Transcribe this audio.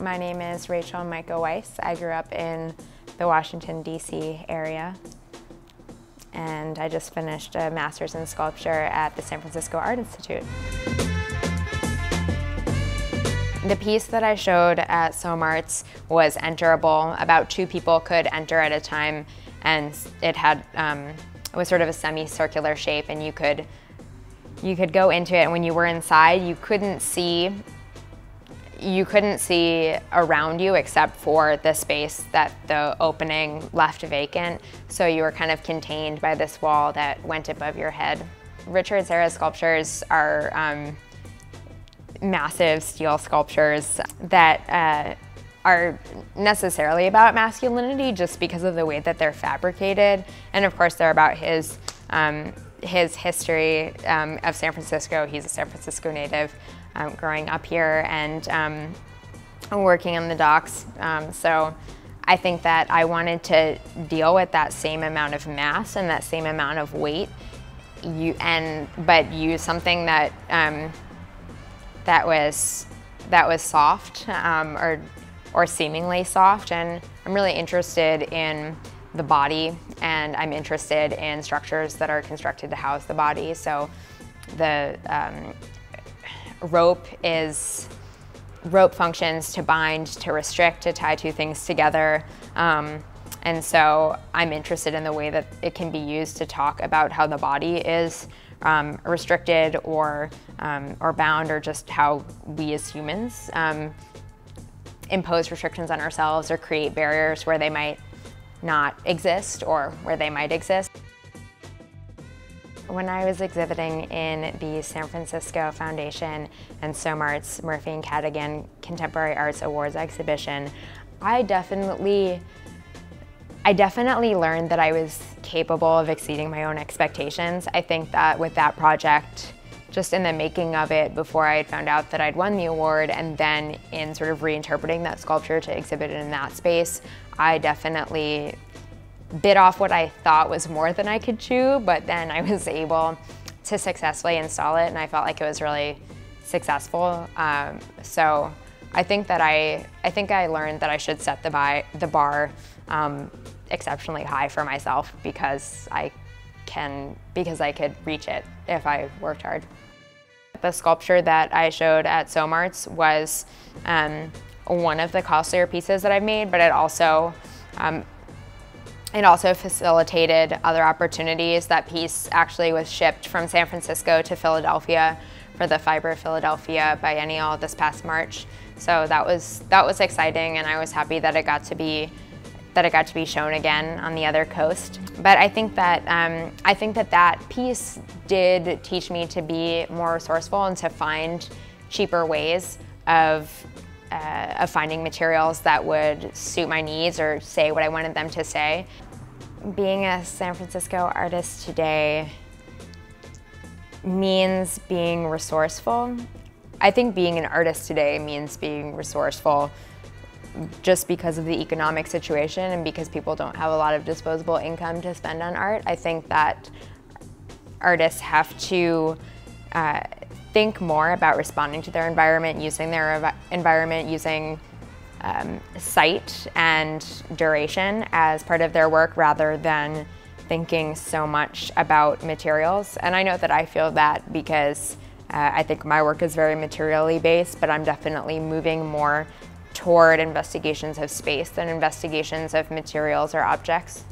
My name is Rachel Mica Weiss. I grew up in the Washington, D.C. area. And I just finished a master's in sculpture at the San Francisco Art Institute. The piece that I showed at SOMArts was enterable. About two people could enter at a time and it had um, it was sort of a semicircular shape and you could you could go into it and when you were inside you couldn't see you couldn't see around you except for the space that the opening left vacant. So you were kind of contained by this wall that went above your head. Richard Serra's sculptures are um, massive steel sculptures that uh, are necessarily about masculinity just because of the way that they're fabricated. And of course, they're about his, um, his history um, of San Francisco. He's a San Francisco native um, growing up here and um, working on the docks. Um, so I think that I wanted to deal with that same amount of mass and that same amount of weight you, and, but use something that, um, that was that was soft um, or or seemingly soft. And I'm really interested in the body and I'm interested in structures that are constructed to house the body. So the um, rope is, rope functions to bind, to restrict, to tie two things together. Um, and so I'm interested in the way that it can be used to talk about how the body is um, restricted or, um, or bound or just how we as humans um, impose restrictions on ourselves or create barriers where they might not exist or where they might exist. When I was exhibiting in the San Francisco Foundation and SOMArts Murphy and Cadogan Contemporary Arts Awards exhibition, I definitely I definitely learned that I was capable of exceeding my own expectations. I think that with that project, just in the making of it before I had found out that I'd won the award and then in sort of reinterpreting that sculpture to exhibit it in that space, I definitely bit off what I thought was more than I could chew, but then I was able to successfully install it and I felt like it was really successful. Um, so I think that I, I think I learned that I should set the, by, the bar um, exceptionally high for myself because I can, because I could reach it if I worked hard. The sculpture that I showed at SOMArts was um, one of the costlier pieces that I've made, but it also um, it also facilitated other opportunities. That piece actually was shipped from San Francisco to Philadelphia for the FIBRE Philadelphia Biennial this past March. So that was that was exciting, and I was happy that it got to be that it got to be shown again on the other coast. But I think that um, I think that that piece did teach me to be more resourceful and to find cheaper ways of uh, of finding materials that would suit my needs or say what I wanted them to say. Being a San Francisco artist today means being resourceful. I think being an artist today means being resourceful just because of the economic situation and because people don't have a lot of disposable income to spend on art. I think that artists have to uh, think more about responding to their environment, using their environment, using um, site and duration as part of their work rather than thinking so much about materials. And I know that I feel that because uh, I think my work is very materially based, but I'm definitely moving more toward investigations of space than investigations of materials or objects.